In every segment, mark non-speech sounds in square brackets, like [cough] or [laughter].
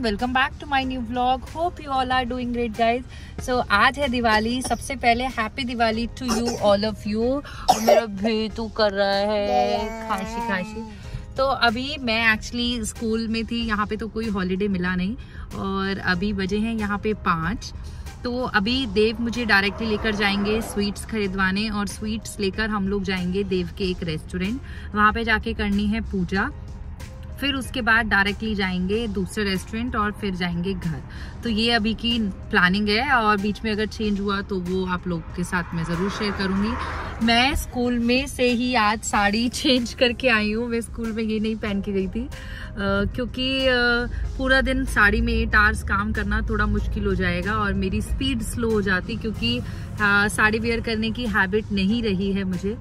Welcome back to my new vlog hope you all are doing great guys so आज है दिवाली. सबसे पहले happy Diwali to you all of you और मेरा भेतू कर रहा है. खांसी खांसी. तो अभी मैं एक्चुअली स्कूल में थी. यहाँ पे तो कोई हॉलीडे मिला नहीं. और अभी बजे हैं यहाँ पे पाँच. तो अभी देव मुझे डायरेक्टली लेकर जाएँगे स्वीट्स खरीदवाने और स्वीट्स लेकर हम लोग जाएँगे देव के एक रेस्टोरेंट वहाँ पे जाके करनी है पूजा. फिर उसके बाद डायरेक्टली जाएँगे दूसरे रेस्टोरेंट और फिर जाएँगे घर। तो ये अभी की प्लानिंग है और बीच में अगर चेंज हुआ तो वो आप लोग के साथ मैं ज़रूर शेयर करूँगी। मैं स्कूल में से ही आज साड़ी चेंज करके आई हूँ। मैं स्कूल में ये नहीं पहन के गई थी। आ, क्योंकि आ, पूरा दिन साड़ी में एट आवर्स काम करना थोड़ा मुश्किल हो जाएगा और मेरी स्पीड स्लो हो जाती क्योंकि आ, साड़ी वेयर करने की हैबिट नहीं रही है मुझे।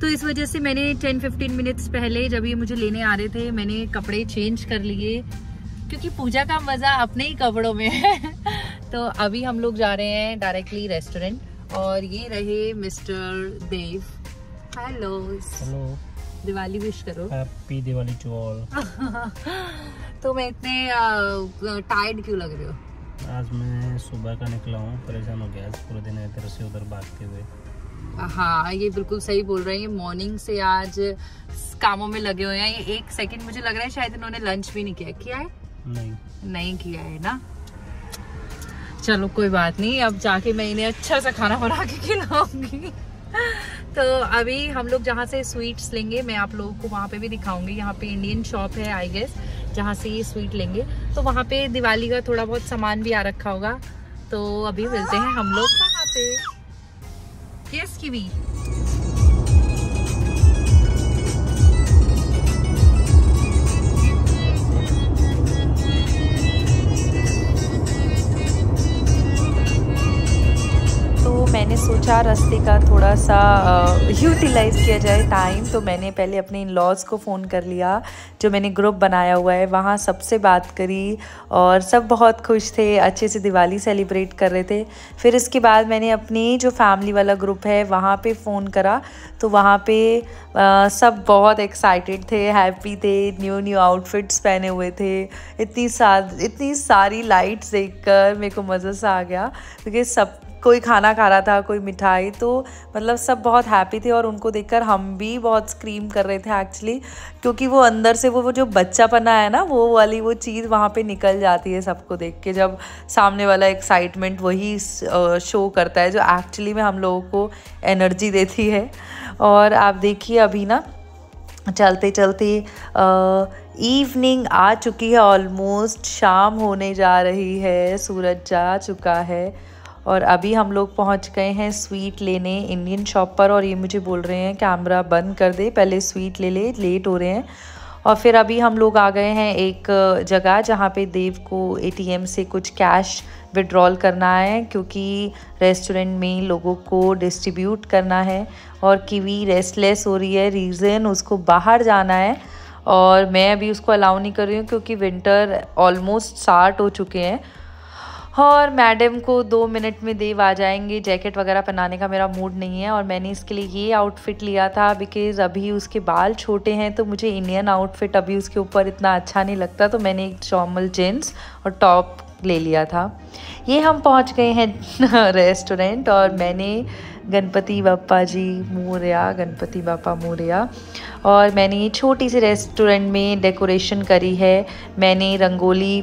तो इस वजह से मैंने 10-15 मिनट्स पहले जब ये मुझे लेने आ रहे थे मैंने कपड़े चेंज कर लिए। क्योंकि पूजा का मज़ा अपने ही कपड़ों में है। [laughs] तो अभी हम लोग जा रहे हैं डायरेक्टली रेस्टोरेंट और ये रहे mister Dev hello hello Diwali wish करो। हैप्पी दिवाली टू ऑल [laughs] तो मैं इतने टायर्ड क्यों लग रहे हो? आज मैं सुबह का निकला हूँ परेशान हो गया। आज पूरे दिन इधर से उधर भागते हुए। हाँ ये बिल्कुल सही बोल रहे हैं। ये मॉर्निंग से आज कामों में लगे हुए हैं। ये एक सेकंड मुझे लग रहा है शायद इन्होंने लंच भी नहीं किया। किया है? नहीं। नहीं किया है ना? चलो कोई बात नहीं। अब जाके मैं इन्हें अच्छा सा खाना बना के खिलाऊँगी। तो अभी हम लोग जहाँ से स्वीट्स लेंगे मैं आप लोगों को वहाँ पे भी दिखाऊँगी। यहाँ पे इंडियन शॉप है आई गेस जहाँ से ये स्वीट लेंगे। तो वहाँ पे दिवाली का थोड़ा बहुत सामान भी आ रखा होगा। तो अभी मिलते हैं हम लोग। वहाँ पे Yes, Kiwi. मैंने सोचा रास्ते का थोड़ा सा यूटिलाइज़ किया जाए टाइम तो मैंने पहले अपने इन लॉज को फ़ोन कर लिया जो मैंने ग्रुप बनाया हुआ है वहाँ सबसे बात करी और सब बहुत खुश थे अच्छे से दिवाली सेलिब्रेट कर रहे थे। फिर इसके बाद मैंने अपनी जो फैमिली वाला ग्रुप है वहाँ पे फ़ोन करा तो वहाँ पे आ, सब बहुत एक्साइटेड थे हैप्पी थे न्यू न्यू आउटफिट्स पहने हुए थे इतनी सा इतनी सारी लाइट्स देखकर मेरे को मज़ा सा आ गया क्योंकि सब कोई खाना खा रहा था, कोई मिठाई तो मतलब सब बहुत हैप्पी थे और उनको देखकर हम भी बहुत स्क्रीम कर रहे थे एक्चुअली क्योंकि वो अंदर से वो वो जो बच्चा बच्चापना है ना, वो वाली वो चीज़ वहाँ पे निकल जाती है सबको देख के, जब सामने वाला एक्साइटमेंट वही शो करता है, जो एक्चुअली में हम लोगों को एनर्जी देती है। और आप देखिए अभी ना, चलते चलते इवनिंग आ चुकी है ऑलमोस्ट शाम होने जा रही है, सूरज जा चुका है। और अभी हम लोग पहुँच गए हैं स्वीट लेने इंडियन शॉप पर और ये मुझे बोल रहे हैं, कैमरा बंद कर दे, पहले स्वीट ले ले, लेट हो रहे हैं। और फिर अभी हम लोग आ गए हैं एक जगह जहाँ पे देव को एटीएम से कुछ कैश विड्रॉल करना है, क्योंकि रेस्टोरेंट में लोगों को डिस्ट्रीब्यूट करना है और कीवी रेस्टलेस हो रही है रीज़न उसको बाहर जाना है। और मैं अभी उसको अलाउ नहीं कर रही हूँ, क्योंकि विंटर ऑलमोस्ट स्टार्ट हो चुके हैं। और मैडम को दो मिनट में देव आ जाएँगे। जैकेट वगैरह पहनाने का मेरा मूड नहीं है और मैंने इसके लिए ये आउटफिट लिया था बिकॉज़ अभी उसके बाल छोटे हैं तो मुझे इंडियन आउटफिट अभी उसके ऊपर इतना अच्छा नहीं लगता तो मैंने एक चॉमल जीन्स और टॉप ले लिया था। ये हम पहुँच गए हैं [laughs] रेस्टोरेंट और मैंने गणपति बापा जी मोरिया, गणपति बापा मोरिया और मैंने ये छोटी सी रेस्टोरेंट में डेकोरेशन करी है। मैंने रंगोली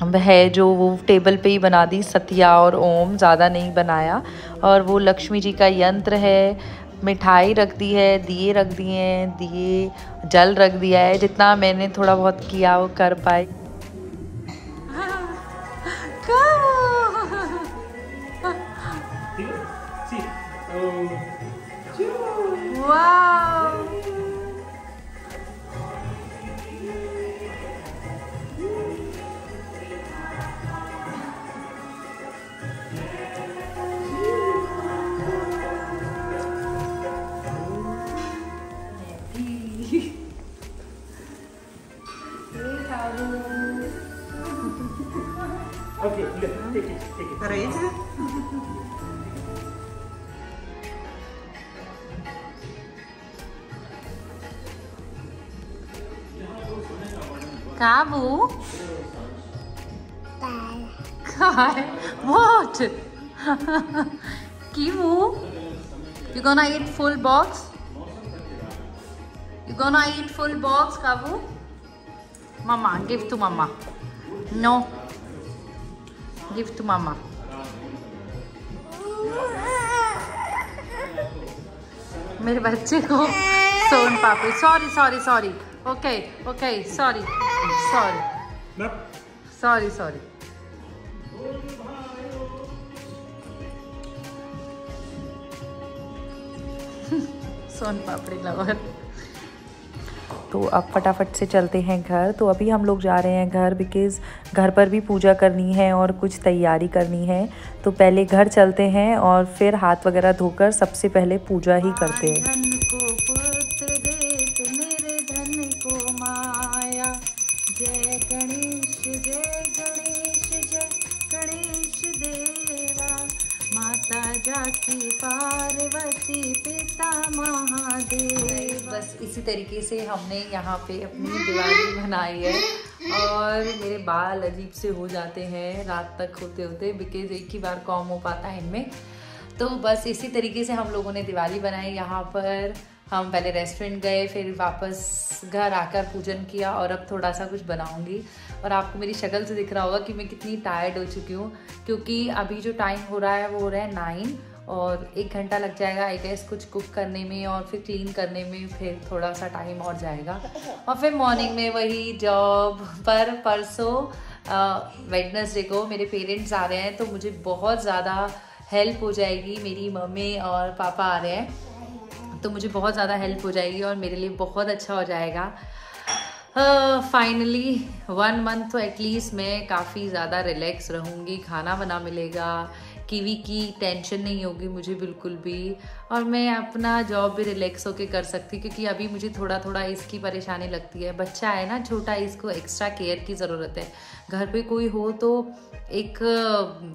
है जो वो टेबल पे ही बना दी सतिया और ओम, ज़्यादा नहीं बनाया। और वो लक्ष्मी जी का यंत्र है, मिठाई रख दी है, दिए रख दिए हैं, दिए, जल रख दिया है, जितना मैंने थोड़ा बहुत किया वो कर पाए काबू what? Kimu? You gonna eat full box? You gonna eat full box, Kabu? Mama, give to Mama. No. Give to Mama. मेरे बच्चे को soan papdi. Sorry sorry sorry okay okay sorry sorry sorry sorry soan papdi lover तो अब फटाफट से चलते हैं घर। तो अभी हम लोग जा रहे हैं घर बिकॉज़ घर पर भी पूजा करनी है और कुछ तैयारी करनी है। तो पहले घर चलते हैं और फिर हाथ वगैरह धोकर सबसे पहले पूजा ही करते हैं। जय गणेश जय गणेश। माता की पार्वती पिता महादेव। बस इसी तरीके से हमने यहाँ पे अपनी दिवाली बनाई है और मेरे बाल अजीब से हो जाते हैं रात तक होते होते बिकॉज़ एक ही बार कॉम हो पाता है इनमें। तो बस इसी तरीके से हम लोगों ने दिवाली बनाई यहाँ पर। हम पहले रेस्टोरेंट गए, फिर वापस घर आकर पूजन किया और अब थोड़ा सा कुछ बनाऊँगी। और आपको मेरी शक्ल से दिख रहा होगा कि मैं कितनी टायर्ड हो चुकी हूँ, क्योंकि अभी जो टाइम हो रहा है वो हो रहा है नाइन और एक घंटा लग जाएगा आई गेस कुछ कुक करने में और फिर क्लीन करने में फिर थोड़ा सा टाइम और जाएगा। और फिर मॉर्निंग में वही जॉब पर परसों वेडनेसडे को मेरे पेरेंट्स आ रहे हैं तो मुझे बहुत ज़्यादा हेल्प हो जाएगी, मेरी मम्मी और पापा आ रहे हैं। तो मुझे बहुत ज़्यादा हेल्प हो जाएगी और मेरे लिए बहुत अच्छा हो जाएगा। फाइनली वन मंथ तो एटलीस्ट मैं काफ़ी ज़्यादा रिलैक्स रहूँगी, खाना बना मिलेगा, कीवी की टेंशन नहीं होगी मुझे बिल्कुल भी। और मैं अपना जॉब भी रिलैक्स होके कर सकती क्योंकि अभी मुझे थोड़ा थोड़ा इसकी परेशानी लगती है। बच्चा है ना छोटा, इसको एक्स्ट्रा केयर की ज़रूरत है। घर पे कोई हो तो एक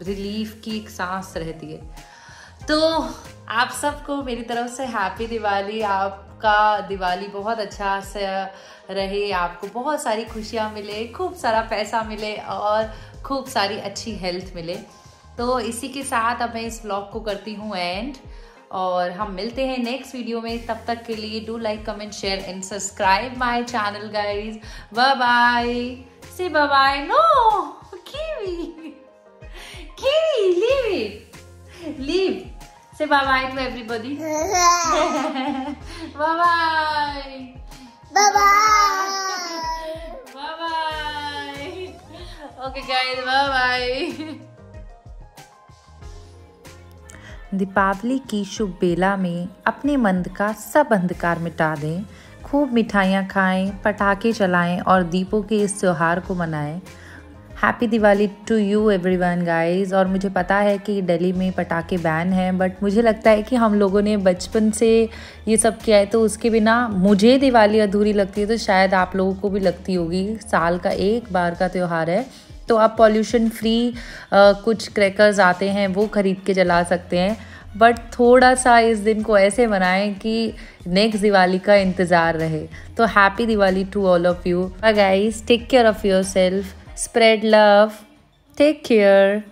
रिलीफ की एक सांस रहती है। तो आप सबको मेरी तरफ़ से हैप्पी दिवाली। आपका दिवाली बहुत अच्छा से रहे। आपको बहुत सारी खुशियाँ मिले, खूब सारा पैसा मिले और खूब सारी अच्छी हेल्थ मिले। तो इसी के साथ अब मैं इस ब्लॉग को करती हूँ एंड और हम मिलते हैं नेक्स्ट वीडियो में। तब तक के लिए do like comment share and subscribe my channel guys bye bye see bye bye no say bye bye to everybody. [laughs] Bye bye Bye bye. bye bye okay guys bye bye Deepavali की शुभ बेला में अपने मन का सब अंधकार मिटा दें। खूब मिठाइयाँ खाएँ पटाखे चलाएँ और दीपों के इस त्यौहार को मनाएँ। Happy Diwali to you everyone guys और मुझे पता है कि दिल्ली में पटाखे बैन हैं बट मुझे लगता है कि हम लोगों ने बचपन से ये सब किया है तो उसके बिना मुझे दिवाली अधूरी लगती है तो शायद आप लोगों को भी लगती होगी। साल का एक बार का त्यौहार है तो आप पॉल्यूशन फ्री कुछ क्रैकर्स आते हैं, वो ख़रीद के जला सकते हैं। बट थोड़ा सा इस दिन को ऐसे मनाएँ कि नेक्स्ट दिवाली का इंतज़ार रहे। तो happy Diwali to all of you guys take care of yourself spread love. Take care